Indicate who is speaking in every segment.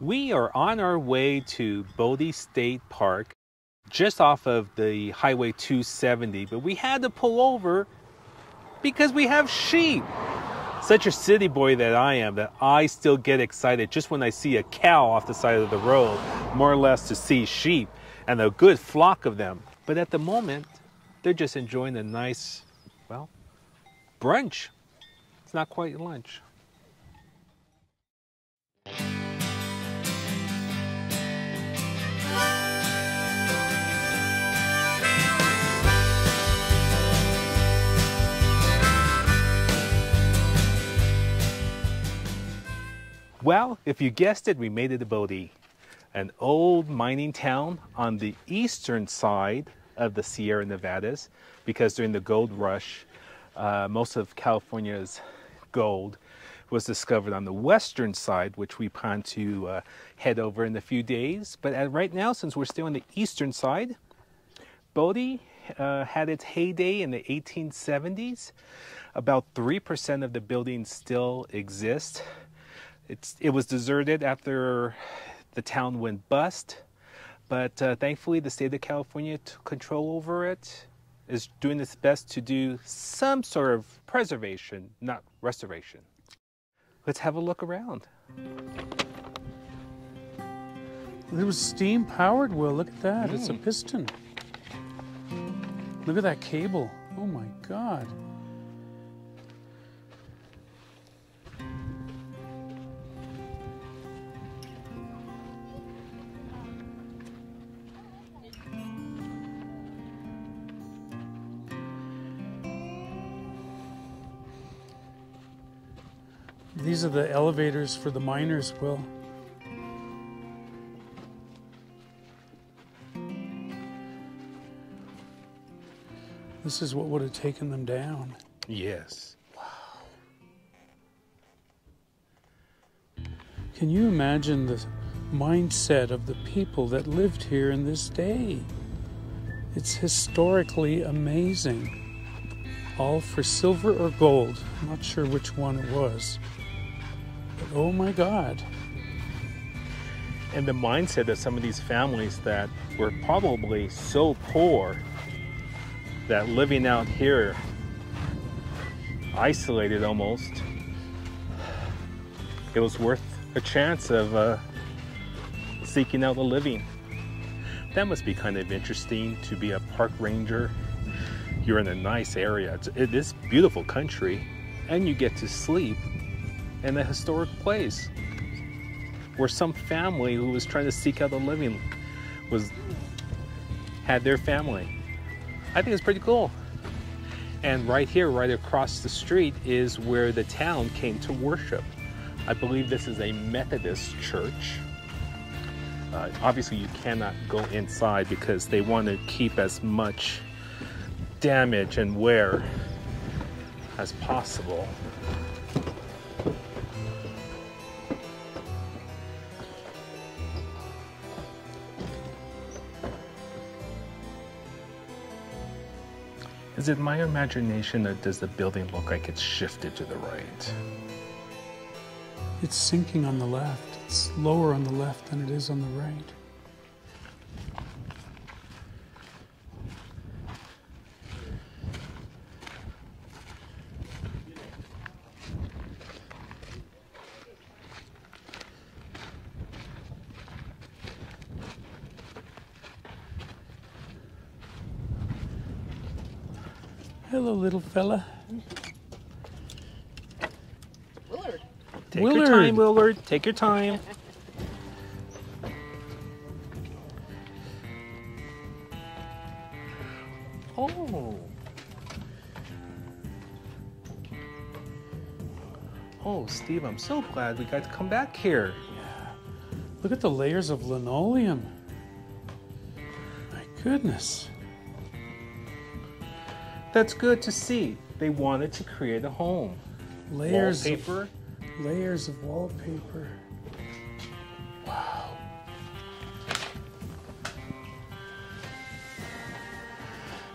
Speaker 1: We are on our way to Bodie State Park, just off of the Highway 270, but we had to pull over because we have sheep. Such a city boy that I am, that I still get excited just when I see a cow off the side of the road, more or less to see sheep and a good flock of them. But at the moment, they're just enjoying a nice, brunch. It's not quite lunch. Well, if you guessed it, we made it to Bodie, an old mining town on the eastern side of the Sierra Nevadas, because during the gold rush, uh, most of California's gold was discovered on the western side, which we plan to uh, head over in a few days. But at, right now, since we're still on the eastern side, Bodie uh, had its heyday in the 1870s. About 3% of the buildings still exist. It's, it was deserted after the town went bust, but uh, thankfully the state of California took control over it, is doing its best to do some sort of preservation, not restoration. Let's have a look around.
Speaker 2: It was steam powered, Will. Look at that. It's a mm. piston. Look at that cable. Oh my God. These are the elevators for the miners, Will. This is what would have taken them down.
Speaker 1: Yes. Wow.
Speaker 2: Can you imagine the mindset of the people that lived here in this day? It's historically amazing. All for silver or gold. I'm not sure which one it was. Oh my God.
Speaker 1: And the mindset of some of these families that were probably so poor that living out here, isolated almost, it was worth a chance of uh, seeking out a living. That must be kind of interesting to be a park ranger. You're in a nice area. It's, it is beautiful country, and you get to sleep in a historic place where some family who was trying to seek out a living was had their family. I think it's pretty cool. And right here, right across the street, is where the town came to worship. I believe this is a Methodist church. Uh, obviously, you cannot go inside because they want to keep as much damage and wear as possible. Is it my imagination or does the building look like it's shifted to the right?
Speaker 2: It's sinking on the left. It's lower on the left than it is on the right. Hello, little fella.
Speaker 3: Willard.
Speaker 1: Take your time, Willard. Take your time. Oh. Oh, Steve, I'm so glad we got to come back here.
Speaker 2: Look at the layers of linoleum. My goodness.
Speaker 1: That's good to see. They wanted to create a home.
Speaker 2: Layers
Speaker 1: Wallpaper.
Speaker 2: of layers of wallpaper. Wow.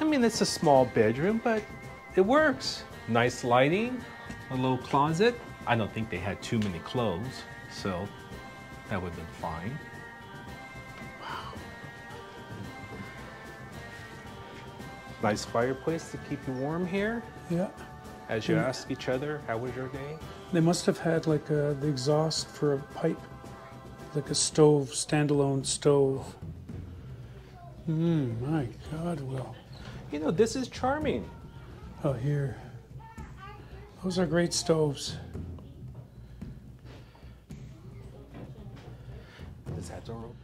Speaker 1: I mean, it's a small bedroom, but it works. Nice lighting, a little closet. I don't think they had too many clothes, so that would have been fine. Nice fireplace to keep you warm here
Speaker 2: Yeah.
Speaker 1: as you
Speaker 2: Mm.
Speaker 1: ask each other, how was your day?
Speaker 2: They must have had like a, the exhaust for a pipe, like a stove, standalone stove. Hmm, my God, Will.
Speaker 1: You know, this is charming.
Speaker 2: Oh, here. Those are great stoves.
Speaker 1: Is that door open?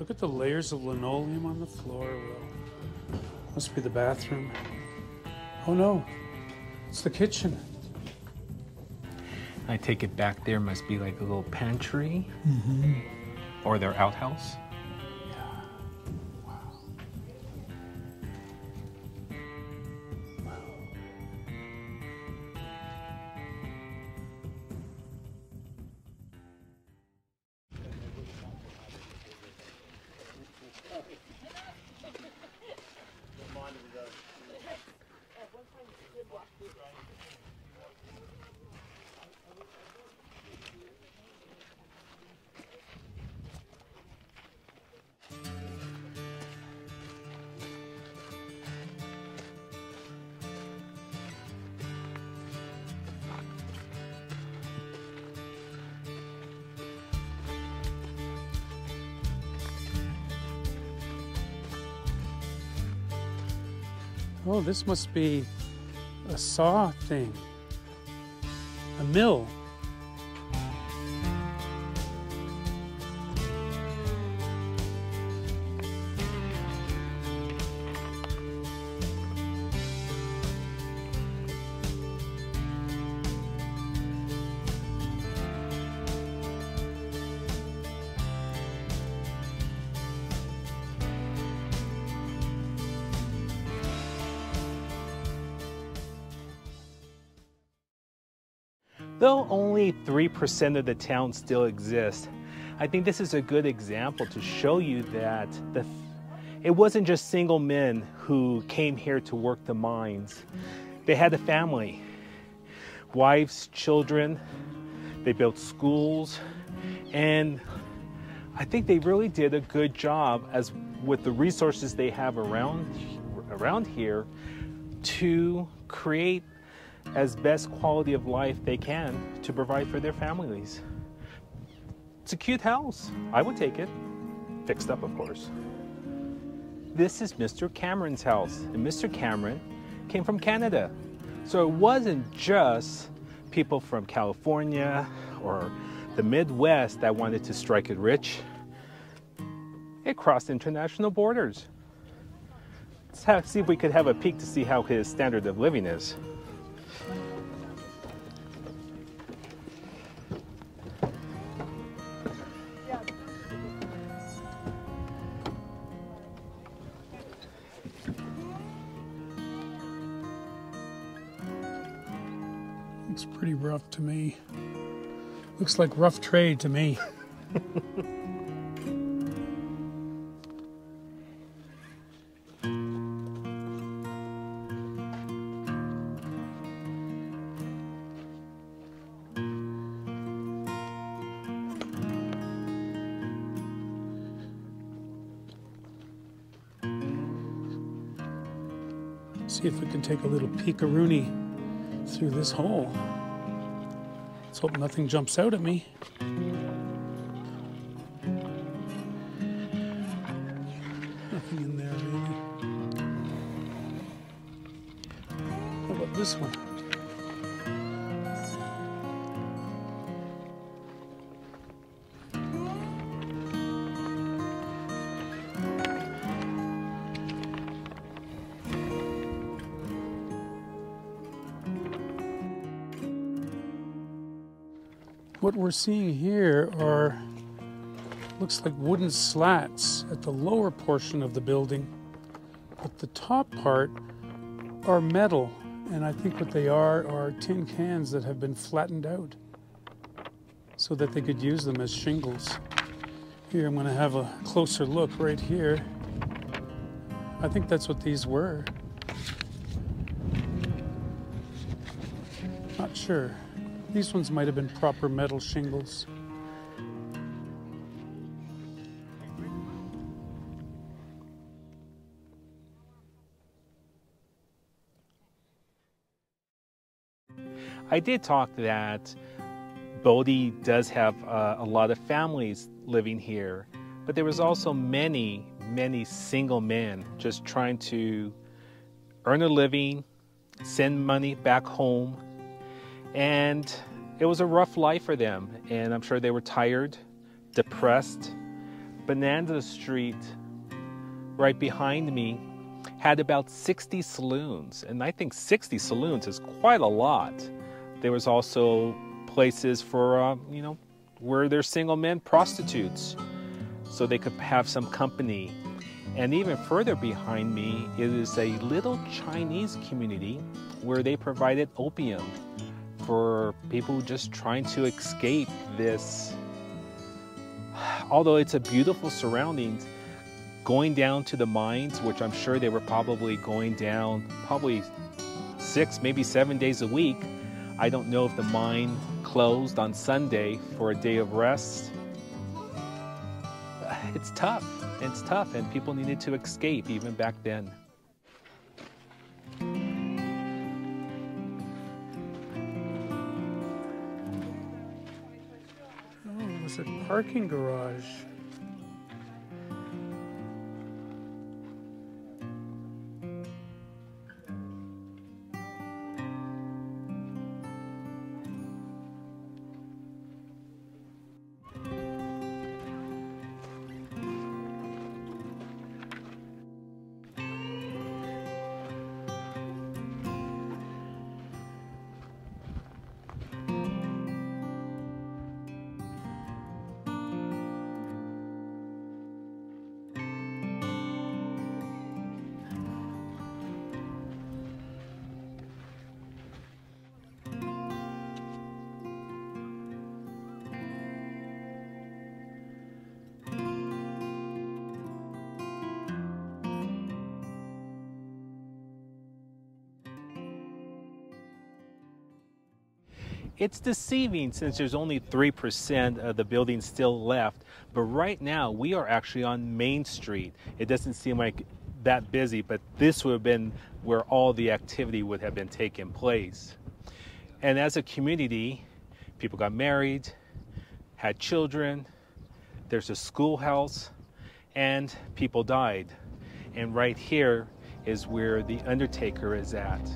Speaker 2: Look at the layers of linoleum on the floor, Will. Must be the bathroom. Oh no, it's the kitchen.
Speaker 1: I take it back there must be like a little pantry mm-hmm. or their outhouse.
Speaker 2: Oh, this must be a saw thing. A mill.
Speaker 1: Though only 3% of the town still exists, I think this is a good example to show you that the, it wasn't just single men who came here to work the mines. They had a family, wives, children, they built schools, and I think they really did a good job as with the resources they have around around here to create as best quality of life they can to provide for their families. It's a cute house. I would take it. Fixed up, of course. This is Mr. Cameron's house, and Mr. Cameron came from Canada. So it wasn't just people from California or the Midwest that wanted to strike it rich. It crossed international borders. Let's have, see if we could have a peek to see how his standard of living is.
Speaker 2: Looks pretty rough to me. Looks like rough trade to me. See if we can take a little peekaroonie through this hole. Let's hope nothing jumps out at me. Nothing in there, really. How about this one? What we're seeing here are looks like wooden slats at the lower portion of the building, but the top part are metal, and I think what they are are tin cans that have been flattened out so that they could use them as shingles. Here, I'm going to have a closer look right here. I think that's what these were. Not sure. These ones might have been proper metal shingles.
Speaker 1: I did talk that Bodie does have uh, a lot of families living here, but there was also many, many single men just trying to earn a living, send money back home, and it was a rough life for them. And I'm sure they were tired, depressed. Bonanza Street, right behind me, had about 60 saloons, and I think 60 saloons is quite a lot. There was also places for, uh, you know, where there's single men prostitutes, so they could have some company. And even further behind me is a little Chinese community where they provided opium for people just trying to escape this. Although it's a beautiful surroundings, going down to the mines, which I'm sure they were probably going down probably six, maybe seven days a week, I don't know if the mine closed on Sunday for a day of rest. It's tough. It's tough, and people needed to escape even back then.
Speaker 2: A parking garage.
Speaker 1: It's deceiving since there's only 3% of the building still left. But right now, we are actually on Main Street. It doesn't seem like that busy, but this would have been where all the activity would have been taking place. And as a community, people got married, had children, there's a schoolhouse, and people died. And right here is where the undertaker is at.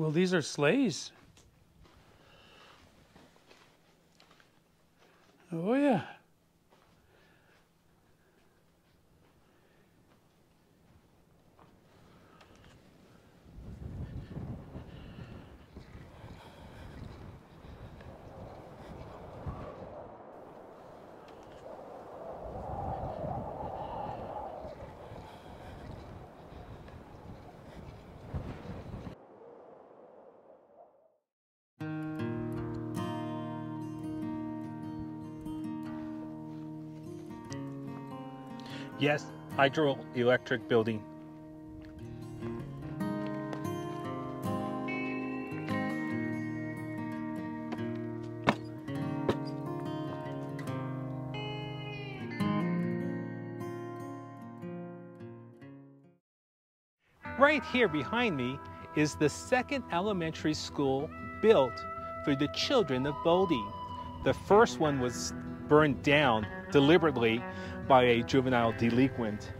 Speaker 2: Well, these are sleighs.
Speaker 1: Yes, hydroelectric building. Right here behind me is the second elementary school built for the children of Bodie. The first one was burned down deliberately by a juvenile delinquent.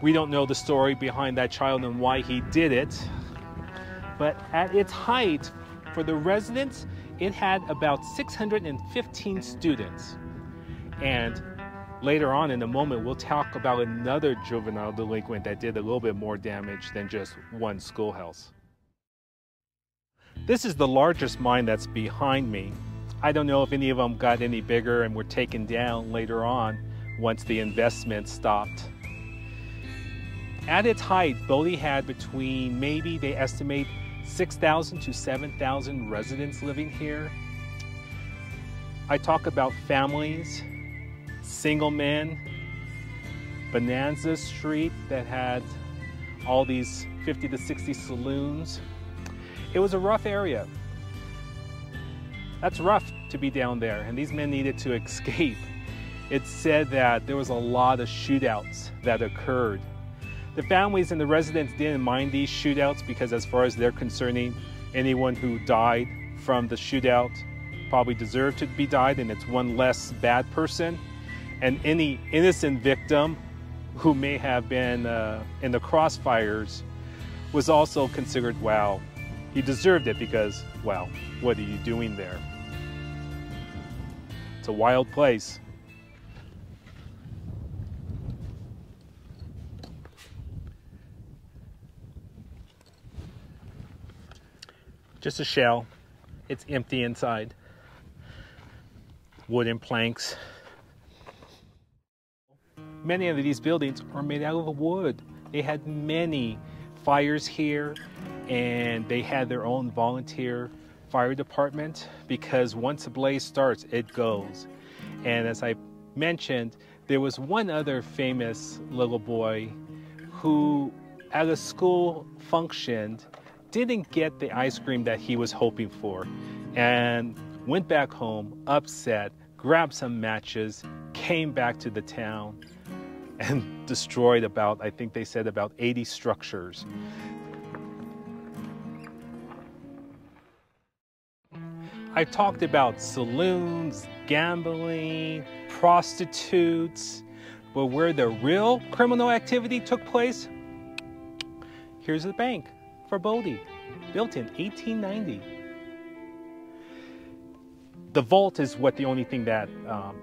Speaker 1: We don't know the story behind that child and why he did it, but at its height, for the residents, it had about 615 students. And Later on in a moment, we'll talk about another juvenile delinquent that did a little bit more damage than just one schoolhouse. This is the largest mine that's behind me. I don't know if any of them got any bigger and were taken down later on once the investment stopped. At its height, Bodie had between maybe they estimate 6,000 to 7,000 residents living here. I talk about families, single men, Bonanza Street that had all these 50 to 60 saloons. It was a rough area. That's rough to be down there, and these men needed to escape. It's said that there was a lot of shootouts that occurred. The families and the residents didn't mind these shootouts because, as far as they're concerning, anyone who died from the shootout probably deserved to be died, and it's one less bad person. And any innocent victim who may have been uh, in the crossfires was also considered, wow, he deserved it because, well, what are you doing there? It's a wild place. Just a shell. It's empty inside. Wooden planks. Many of these buildings are made out of wood. They had many fires here and they had their own volunteer fire department because once a blaze starts, it goes. And as I mentioned, there was one other famous little boy who, at a school function, didn't get the ice cream that he was hoping for and went back home upset, grabbed some matches, came back to the town, and destroyed about, I think they said, about 80 structures. I talked about saloons, gambling, prostitutes, but where the real criminal activity took place, here's the bank for Bodie, built in 1890. The vault is what the only thing that um,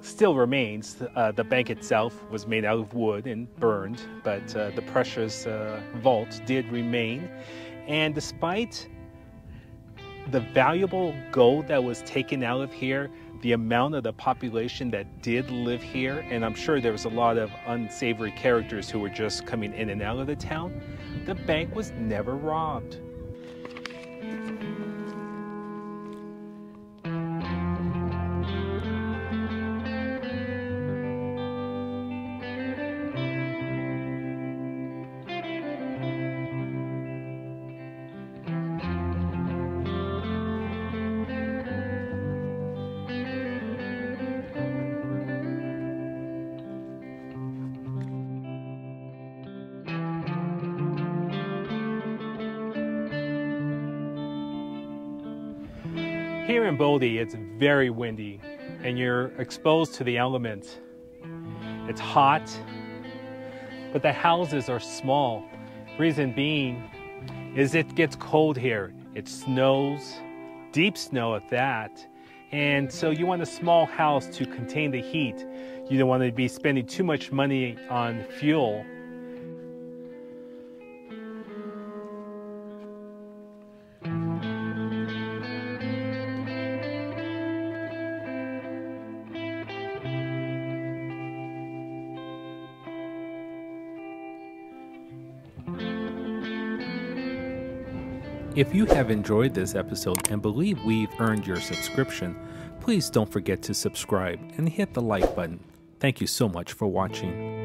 Speaker 1: still remains. Uh, the bank itself was made out of wood and burned, but uh, the precious uh, vault did remain. And despite the valuable gold that was taken out of here, the amount of the population that did live here, and I'm sure there was a lot of unsavory characters who were just coming in and out of the town, the bank was never robbed. Here in Bodie, it's very windy and you're exposed to the elements. It's hot, but the houses are small. Reason being is it gets cold here. It snows, deep snow at that. And so you want a small house to contain the heat. You don't want to be spending too much money on fuel If you have enjoyed this episode and believe we've earned your subscription, please don't forget to subscribe and hit the like button. Thank you so much for watching.